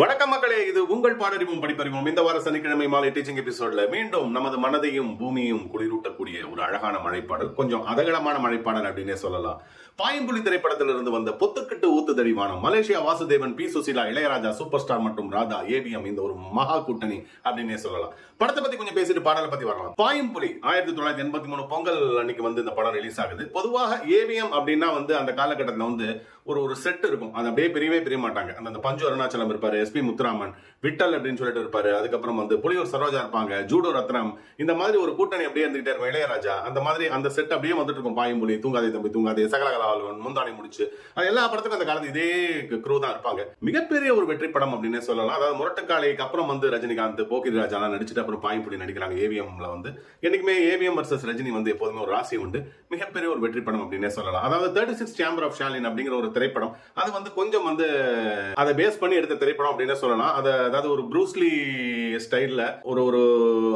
வணக்கம் மக்களே இது உங்கள் பாடறிவும் படிப்பறிவும் இந்த வார சனிக்கிழமை மாலை டீச்சிங் எபிசோட்ல மீண்டும் நமது மனதையும் பூமியையும் குளிரூட்டக்கூடிய ஒரு அழகான மழைப்பாடல். கொஞ்சம் அதகலமான மழைப்பாடல் அப்படின்னே சொல்லலாம். பாயம்புலி திரைப்படத்திலிருந்து வந்த பொத்துக்கிட்டு ஊத்து வானம் Malaysia Vasudevan P Susheela Ilaiyaraaja super star மற்றும் ராதா ஏபிஎம் இந்த ஒரு மகா கூட்டணி அப்படின்னே சொல்லலாம். படத்தை பத்தி கொஞ்சம் பேசிட்டு பாடலை பத்தி வரலாம். பாயம்புலி ஆயிரத்தி தொள்ளாயிரத்தி எண்பத்தி மூணு பொங்கல் அன்னைக்கு வந்து இந்த படம் ரிலீஸ் ஆகுது. பொதுவாக ஏவிஎம் அப்படின்னா வந்து அந்த காலகட்டத்தில் வந்து ஒரு ஒரு செட் இருக்கும். அது அப்படியே பிரியவே பிரிய மாட்டாங்க. அந்த அந்த பஞ்சு அருணாச்சலம் இருப்பாரு எஸ்பி முத்துராமன் விட்டல் அப்படின்னு சொல்லிட்டு இருப்பாரு. அதுக்கப்புறம் வந்து புலியூர் சரோஜா இருப்பாங்க ஜூடோ ரத்னம். இந்த மாதிரி ஒரு கூட்டணி அப்படியே இருந்துகிட்டே இருக்கும். இளையராஜா அந்த மாதிரி அந்த செட் அப்படியே வந்துட்டு இருக்கும். பாயம்புலி தூங்காதே தம்பி தூங்காதே சகலகலாவலவன் முந்தானை முடிச்சு. அது எல்லா படத்துக்கும் அந்த காலத்து இதே க்ரூ தான் இருப்பாங்க. மிகப்பெரிய ஒரு வெற்றி படம் அப்படின்னே சொல்லலாம். அதாவது முரட்டுக்காலைக்கு அப்புறம் வந்து ரஜினிகாந்த் போக்கிரி ராஜாலாம் நடிச்சுட்டு அப்புறம் பாயம்புலி நடிக்கிறாங்க. ஏவிஎம்ல வந்து. என்னைக்குமே ஏவிஎம் வர்சஸ் ரஜினி வந்து எப்போதுமே ஒரு ராசி உண்டு. மிகப்பெரிய ஒரு வெற்றி படம் அப்படின்னே சொல்லலாம். அதாவது thirty six chamber of Shaolin அப்படிங்கிற ஒரு திரைப்படம் அது வந்து கொஞ்சம் வந்து அதை பேஸ் பண்ணி எடுத்த திரைப்படம் அப்படின்னு சொல்லலாம். அதை அதாவது ஒரு ப்ரூஸ்லி ஸ்டைல்ல ஒரு ஒரு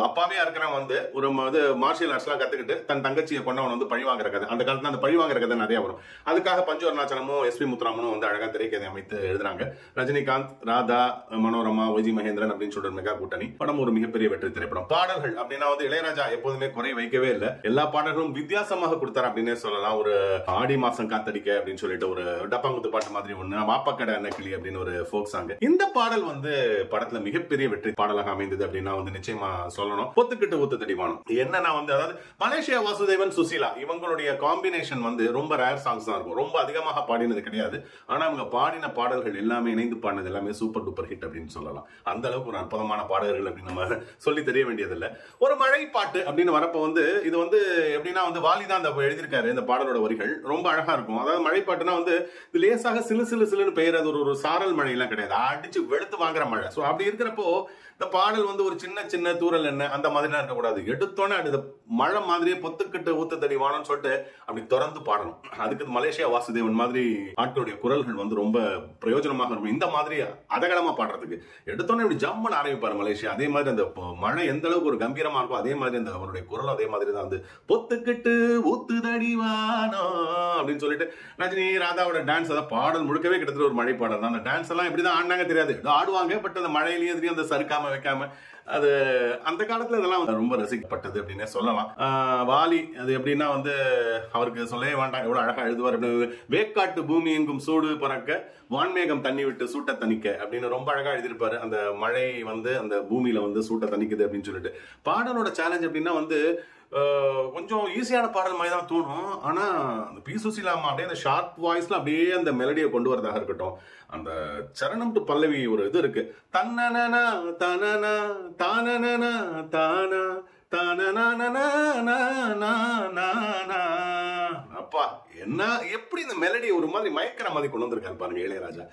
அப்பாவே இருக்கிறவன் வந்து ஒரு இது மார்ஷியல் ஆர்ட்ஸ்லாம் கத்துக்கிட்டு தன் தங்கச்சியை கொண்டவன் வந்து பழி வாங்குற கதை. அந்த காலத்துல அந்த பழி வாங்குற கதை நிறைய வரும். அதுக்காக பஞ்சு அருணாச்சலமும் எஸ்பி முத்துராமனும் வந்து அழகா திரைக்கதை அமைத்து எழுதுறாங்க. ரஜினிகாந்த் ராதா மனோரமா ஒய்ஜி மகேந்திரன் அப்படின்னு சொல்ற மெகா கூட்டணி படம் ஒரு மிகப்பெரிய வெற்றி திரைப்படம். பாடல்கள் அப்படின்னா வந்து இளையராஜா எப்போதுமே குறை வைக்கவே இல்லை. எல்லா பாடல்களும் வித்தியாசமாக கொடுத்தார் அப்படின்னே சொல்லலாம். ஒரு ஆடி மாசம் காத்தடிக்க அப்படின்னு சொல்லிட்டு ஒரு டப்பாங்குத்து பாட்டு மாதிரி ஒண்ணு வாப்பக்கடை அன்னக்கிளி அப்படின்னு ஒரு ஃபோக் சாங் இந்த பாடல் வந்து படத்துல மிகப்பெரிய வெற்றி பாடலாக அமைந்தது அப்படின்னா வந்து நிச்சயமா சொல்லணும். பொத்துக்கிட்டு ஊத்து தடிவானம் என்னன்னா வந்து அதாவது மலேசியா வாசுதேவன் சுசீலா இவங்களுடைய காம்பினேஷன் வந்து ரொம்ப ரேர் சாங்ஸ் தான் இருக்கும். ரொம்ப அதிகமாக பாடினது கிடையாது. ஆனா அவங்க பாடின பாடல்கள் எல்லாமே இணைந்து பாடினது எல்லாமே சூப்பர் டூப்பர் ஹிட் அப்படின்னு சொல்லலாம். அந்த அளவுக்கு ஒரு அற்புதமான பாடல்கள் அப்படின்னு நம்ம சொல்லி தெரிய வேண்டியதில்லை. ஒரு மழை பாட்டு அப்படின்னு வரப்ப வந்து இது வந்து எப்படின்னா வந்து வாலிதான் அந்த எழுதியிருக்காரு இந்த பாடலோட வரிகள். ரொம்ப அழகா இருக்கும். அதாவது மழை பாட்டுனா வந்து இது லேசாக சிலு சிலு சிலுன்னு பெய்யறது ஒரு ஒரு சாரல் மழை எல்லாம் கிடையாது. அடிச்சு வெளுத்து வாங்குற மழை. ஸோ அப்படி இருக்கிறப்போ இந்த பாடல் வந்து ஒரு சின்ன சின்ன தூரல் என்ன அந்த மாதிரிலாம் இருக்கக்கூடாது. எடுத்தோன்னே அது மழை மாதிரியே பொத்துக்கிட்டு ஊத்து தடி சொல்லிட்டு அப்படி திறந்து பாடணும். அதுக்கு மலேசியா வாசுதேவன் மாதிரி ஆட்களுடைய குரல்கள் வந்து ரொம்ப பிரயோஜனமாக இருக்கும். இந்த மாதிரி அதகலமா பாடுறதுக்கு. எடுத்தோன்னே இப்படி ஜம்மன் ஆரம்பிப்பாரு மலேசியா. அதே மாதிரி அந்த மழை எந்த அளவுக்கு ஒரு கம்பீரமா இருக்கும் அதே மாதிரி அந்த அவருடைய குரல் அதே மாதிரி தான் வந்து பொத்துக்கிட்டு ஊத்து வானம் அப்படின்னு சொல்லிட்டு ரஜினி ராதாவோட டான்ஸ் அதான் பாடல் முழுக்கவே கிட்டத்தட்ட ஒரு மழை பாடல் தான். அந்த டான்ஸ் எல்லாம் எப்படிதான் ஆடினாங்க தெரியாது? ஆடுவாங்க. பட் அந்த மழையிலேயே எதிரையும் அந்த சறுக்காம வைக்காம அது அந்த காலத்துல இதெல்லாம் ரொம்ப ரசிக்கப்பட்டது அப்படின்னே சொல்லலாம். வாலி அது எப்படின்னா வந்து அவருக்கு சொல்லவே வேண்டாம் எவ்வளவு அழகா எழுதுவார் அப்படின்னு. வேக்காட்டு பூமி எங்கும் சூடு பறக்க வான்மேகம் தண்ணி விட்டு சூட்ட தணிக்க அப்படின்னு ரொம்ப அழகா எழுதியிருப்பாரு. அந்த மழை வந்து அந்த பூமியில வந்து சூட்ட தணிக்குது அப்படின்னு சொல்லிட்டு. பாடலோட சேலஞ்ச் அப்படின்னா வந்து கொஞ்சம் ஈஸியான பாடல் மாதிரி தான் தோணும். ஆனால் அந்த பி சுசிலாமா அப்படியே அந்த ஷார்ப் வாய்ஸில் அப்படியே அந்த மெலடியை கொண்டு வரதாக இருக்கட்டும். அந்த சரணம் டு பல்லவி ஒரு இது இருக்கு. தன்னனா தனனா தானனா தானா அப்பா என்ன எப்படி இந்த மெலடி ஒரு மாதிரி மயக்கிற மாதிரி கொண்டு வந்திருக்காரு பாருங்க இளையராஜா.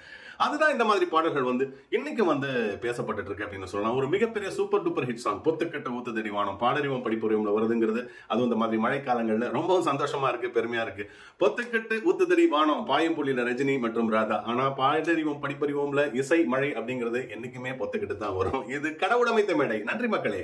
அதுதான் இந்த மாதிரி பாடல்கள் வந்து இன்னைக்கு வந்து பேசப்பட்டு இருக்கு அப்படின்னு சொல்லலாம். ஒரு மிகப்பெரிய சூப்பர் டூப்பர் ஹிட் சாங் பொத்துக்கட்ட ஊத்து தெரிவானம் பாடறிவம் படிப்பறிவம்ல வருதுங்கிறது அது இந்த மாதிரி மழைக்காலங்கள்ல ரொம்பவும் சந்தோஷமா இருக்கு பெருமையா இருக்கு. பொத்துக்கட்டு ஊத்துதறி வானம் பாயம்புள்ளியில ரஜினி மற்றும் ராதா. ஆனா பாடறிவம் படிப்பறிவோம்ல இசை மழை அப்படிங்கிறது என்னைக்குமே பொத்துக்கிட்டு தான் வரும். இது கடவுளமைத்த மேடை. நன்றி மக்களே.